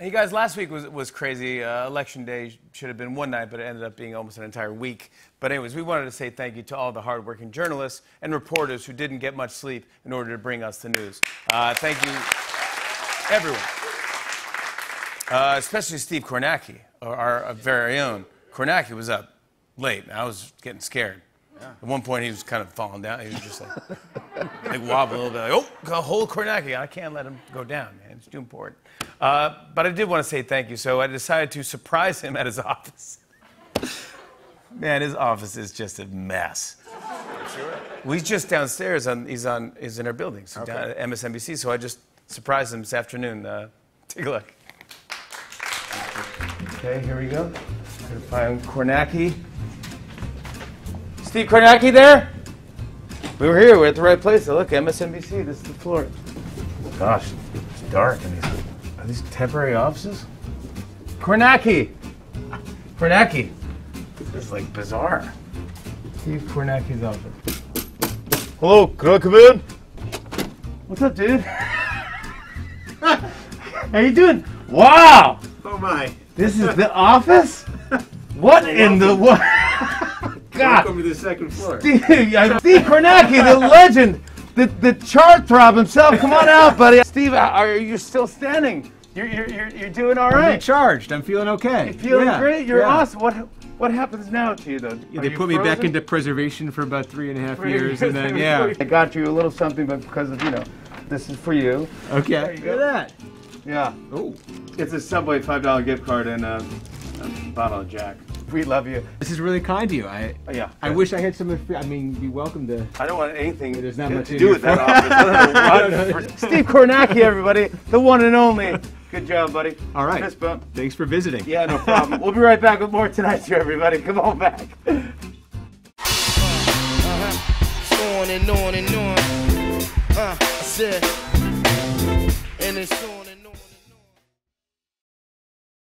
Hey guys, last week was was crazy. Uh, Election day should have been one night, but it ended up being almost an entire week. But anyways, we wanted to say thank you to all the hardworking journalists and reporters who didn't get much sleep in order to bring us the news. Uh, thank you, everyone, uh, especially Steve Kornacki, our, our very own. Kornacki was up late. I was getting scared. At one point, he was kind of falling down. He was just like, like wobble a little bit. Like, oh, got hold Kornacki. I can't let him go down, man. It's too important. Uh, but I did want to say thank you. So I decided to surprise him at his office. man, his office is just a mess. Sure. He's just downstairs. On, he's on. He's in our building, so Okay. down at MSNBC. So I just surprised him this afternoon. Uh, take a look. Okay, here we go. Gonna find Kornacki. Steve Kornacki there? We were here. We're at the right place. So look, MSNBC. This is the floor. Gosh, it's dark in these. Are these temporary offices? Kornacki. Kornacki. This is like bizarre. Steve Kornacki's office. Hello, can I come in? What's up, dude? How you doing? Wow! Oh my. This is the office? What in the what? God, Welcome to the second floor. Steve, uh, Steve Kornacki, the legend, the the chart throb himself. Come on out, buddy. Steve, are you still standing? You're you're you're, you're doing all right. I'm right. recharged. I'm feeling okay. Feeling Yeah, great. You're yeah. awesome. What what happens now to you though? Yeah, they you put me back into preservation for about three and a half Three years, and then yeah. I got you a little something, but because of you know, this is for you. Okay. you Look go. at that. Yeah. Oh, It's a Subway five dollar gift card and a, a bottle of Jack. We love you. this is really kind of you. I yeah. I wish I had some. of- I mean, be welcome to. I don't want anything There's not to, much to do with that office. I don't Steve Kornacki, everybody, the one and only. Good job, buddy. All right. Fist bump. Thanks for visiting. Yeah, no problem. we'll be right back with more tonight, here, everybody. Come on back. on and on and on. Uh, I said, and it's on.